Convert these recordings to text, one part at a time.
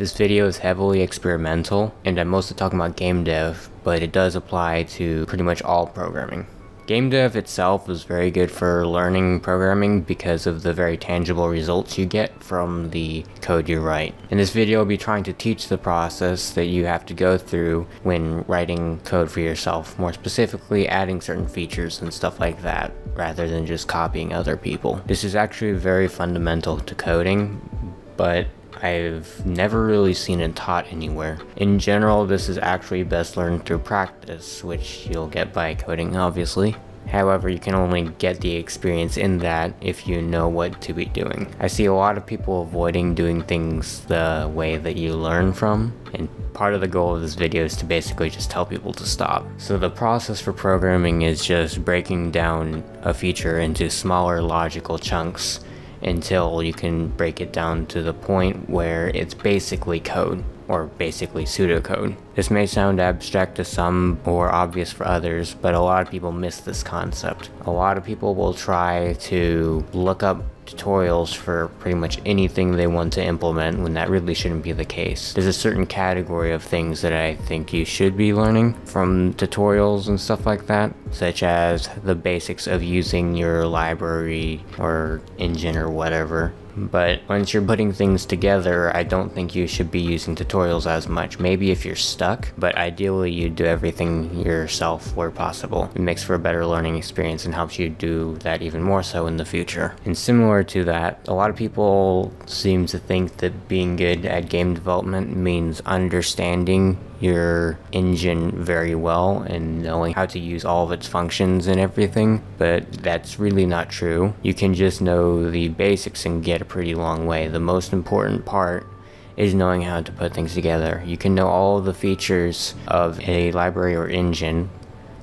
This video is heavily experimental, and I'm mostly talking about game dev, but it does apply to pretty much all programming. Game dev itself is very good for learning programming because of the very tangible results you get from the code you write. In this video I'll be trying to teach the process that you have to go through when writing code for yourself, more specifically adding certain features and stuff like that, rather than just copying other people. This is actually very fundamental to coding, but I've never really seen it taught anywhere. In general, this is actually best learned through practice, which you'll get by coding obviously. However, you can only get the experience in that if you know what to be doing. I see a lot of people avoiding doing things the way that you learn from, and part of the goal of this video is to basically just tell people to stop. So the process for programming is just breaking down a feature into smaller logical chunks until you can break it down to the point where it's basically code or basically pseudocode. This may sound abstract to some or obvious for others, but a lot of people miss this concept. A lot of people will try to look up tutorials for pretty much anything they want to implement when that really shouldn't be the case. There's a certain category of things that I think you should be learning from tutorials and stuff like that, such as the basics of using your library or engine or whatever but once you're putting things together, I don't think you should be using tutorials as much. Maybe if you're stuck, but ideally you do everything yourself where possible. It makes for a better learning experience and helps you do that even more so in the future. And similar to that, a lot of people seem to think that being good at game development means understanding your engine very well and knowing how to use all of its functions and everything, but that's really not true. You can just know the basics and get a pretty long way. The most important part is knowing how to put things together. You can know all the features of a library or engine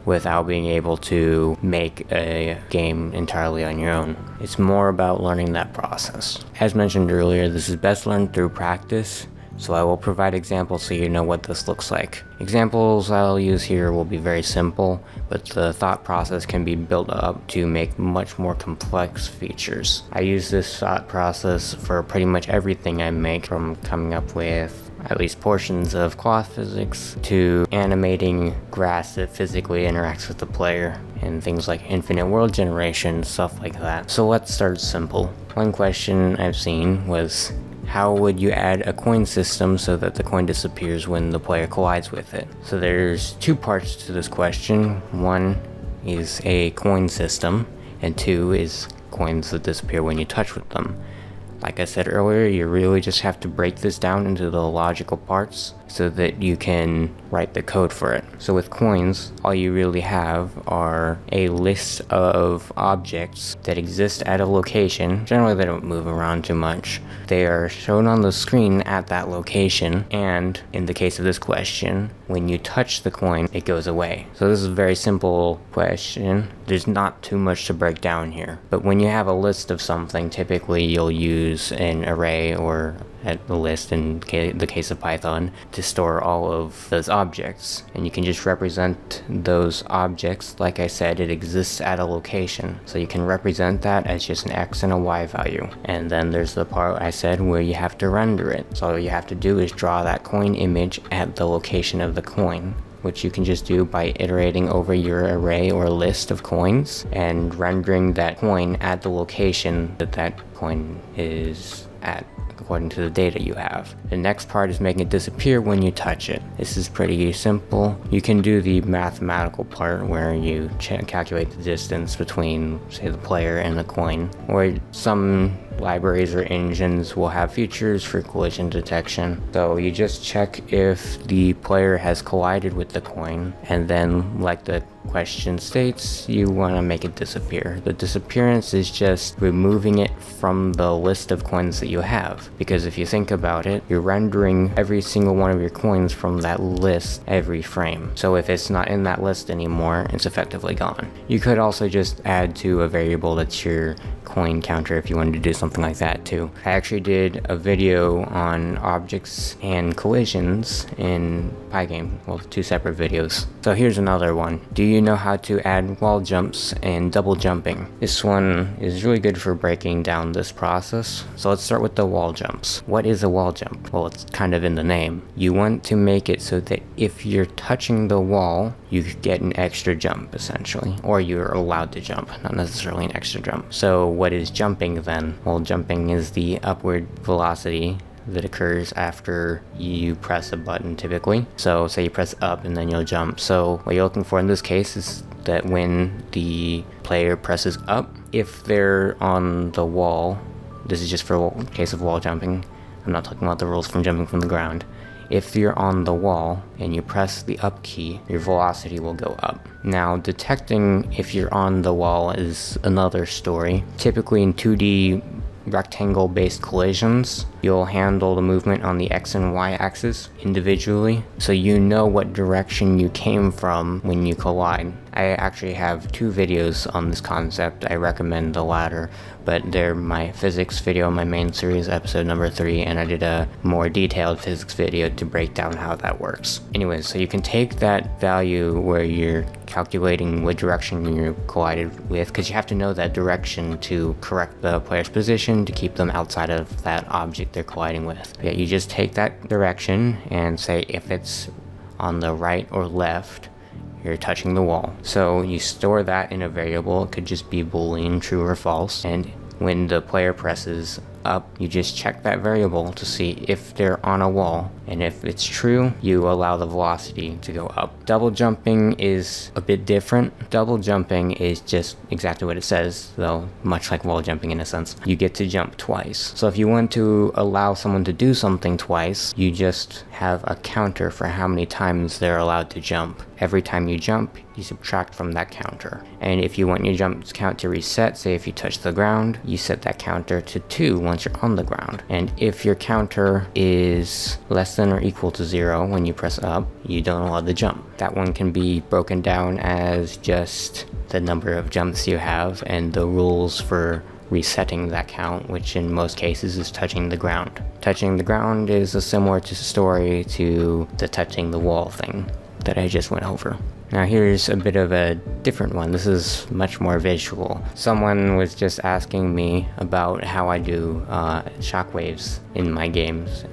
without being able to make a game entirely on your own. It's more about learning that process. As mentioned earlier, this is best learned through practice so I will provide examples so you know what this looks like. Examples I'll use here will be very simple, but the thought process can be built up to make much more complex features. I use this thought process for pretty much everything I make, from coming up with at least portions of cloth physics to animating grass that physically interacts with the player and things like infinite world generation, stuff like that. So let's start simple. One question I've seen was how would you add a coin system so that the coin disappears when the player collides with it? So there's two parts to this question. One is a coin system, and two is coins that disappear when you touch with them. Like I said earlier, you really just have to break this down into the logical parts so that you can write the code for it. So with coins, all you really have are a list of objects that exist at a location. Generally, they don't move around too much. They are shown on the screen at that location, and in the case of this question, when you touch the coin, it goes away. So this is a very simple question. There's not too much to break down here. But when you have a list of something, typically you'll use an array or at the list in the case of Python to store all of those objects. And you can just represent those objects. Like I said, it exists at a location. So you can represent that as just an X and a Y value. And then there's the part I said where you have to render it. So all you have to do is draw that coin image at the location of the coin which you can just do by iterating over your array or list of coins and rendering that coin at the location that that coin is at according to the data you have. The next part is making it disappear when you touch it. This is pretty simple. You can do the mathematical part where you calculate the distance between, say, the player and the coin, or some libraries or engines will have features for collision detection. So you just check if the player has collided with the coin, and then, like the question states, you want to make it disappear. The disappearance is just removing it from the list of coins that you have. Because if you think about it, you're rendering every single one of your coins from that list every frame. So if it's not in that list anymore, it's effectively gone. You could also just add to a variable that you're coin counter if you wanted to do something like that too. I actually did a video on objects and collisions in Pygame, well two separate videos. So here's another one. Do you know how to add wall jumps and double jumping? This one is really good for breaking down this process. So let's start with the wall jumps. What is a wall jump? Well it's kind of in the name. You want to make it so that if you're touching the wall, you get an extra jump essentially, or you're allowed to jump, not necessarily an extra jump. So what is jumping then? Well, jumping is the upward velocity that occurs after you press a button typically. So say you press up and then you'll jump. So what you're looking for in this case is that when the player presses up, if they're on the wall, this is just for a case of wall jumping, I'm not talking about the rules from jumping from the ground. If you're on the wall and you press the up key, your velocity will go up. Now, detecting if you're on the wall is another story. Typically in 2D rectangle based collisions, you'll handle the movement on the X and Y axis individually, so you know what direction you came from when you collide. I actually have two videos on this concept, I recommend the latter, but they're my physics video, my main series, episode number 3, and I did a more detailed physics video to break down how that works. Anyways, so you can take that value where you're calculating what direction you collided with, because you have to know that direction to correct the player's position to keep them outside of that object they're colliding with. Yeah, you just take that direction and say if it's on the right or left, you're touching the wall. So you store that in a variable, it could just be boolean true or false, and when the player presses up, you just check that variable to see if they're on a wall, and if it's true, you allow the velocity to go up. Double jumping is a bit different. Double jumping is just exactly what it says, though much like wall jumping in a sense. You get to jump twice. So if you want to allow someone to do something twice, you just have a counter for how many times they're allowed to jump. Every time you jump, you subtract from that counter. And if you want your jump count to reset, say if you touch the ground, you set that counter to 2 once you're on the ground. And if your counter is less than or equal to 0 when you press up, you don't allow the jump. That one can be broken down as just the number of jumps you have and the rules for resetting that count, which in most cases is touching the ground. Touching the ground is a similar to story to the touching the wall thing that I just went over. Now here's a bit of a different one. This is much more visual. Someone was just asking me about how I do uh, shockwaves in my games.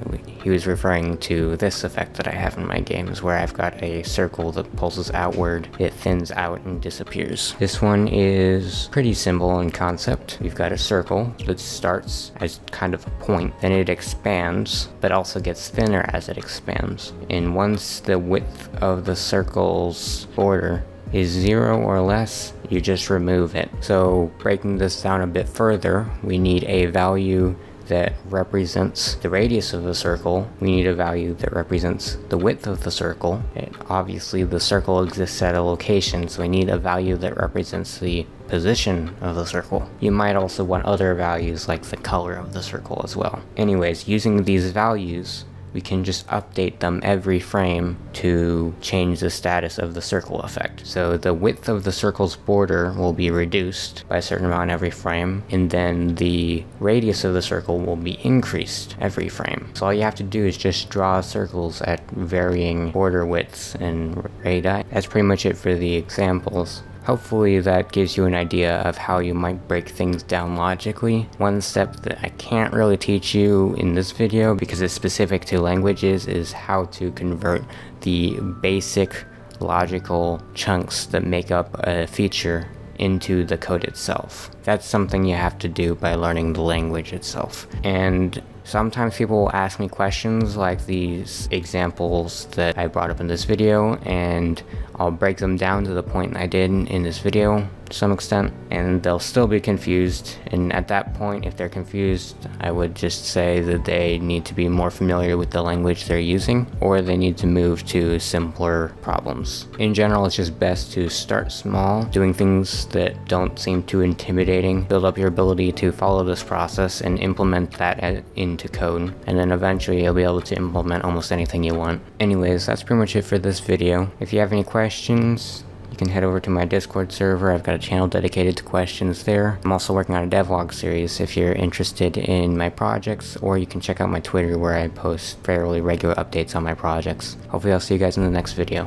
He was referring to this effect that I have in my games where I've got a circle that pulses outward, it thins out and disappears. This one is pretty simple in concept. You've got a circle that starts as kind of a point, then it expands, but also gets thinner as it expands. And once the width of the circle's border is zero or less, you just remove it. So breaking this down a bit further, we need a value that represents the radius of the circle. We need a value that represents the width of the circle. And obviously the circle exists at a location, so we need a value that represents the position of the circle. You might also want other values like the color of the circle as well. Anyways, using these values, we can just update them every frame to change the status of the circle effect. So the width of the circle's border will be reduced by a certain amount every frame, and then the radius of the circle will be increased every frame. So all you have to do is just draw circles at varying border widths and radii. That's pretty much it for the examples. Hopefully that gives you an idea of how you might break things down logically. One step that I can't really teach you in this video because it's specific to languages is how to convert the basic logical chunks that make up a feature into the code itself. That's something you have to do by learning the language itself. And Sometimes people will ask me questions like these examples that I brought up in this video and I'll break them down to the point I did in this video some extent and they'll still be confused and at that point if they're confused I would just say that they need to be more familiar with the language they're using or they need to move to simpler problems. In general it's just best to start small doing things that don't seem too intimidating build up your ability to follow this process and implement that into code and then eventually you'll be able to implement almost anything you want. Anyways that's pretty much it for this video. If you have any questions can head over to my Discord server. I've got a channel dedicated to questions there. I'm also working on a devlog series if you're interested in my projects, or you can check out my Twitter where I post fairly regular updates on my projects. Hopefully I'll see you guys in the next video.